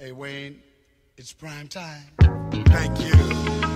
Hey, Wayne, it's prime time. Thank you.